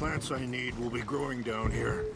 plants I need will be growing down here.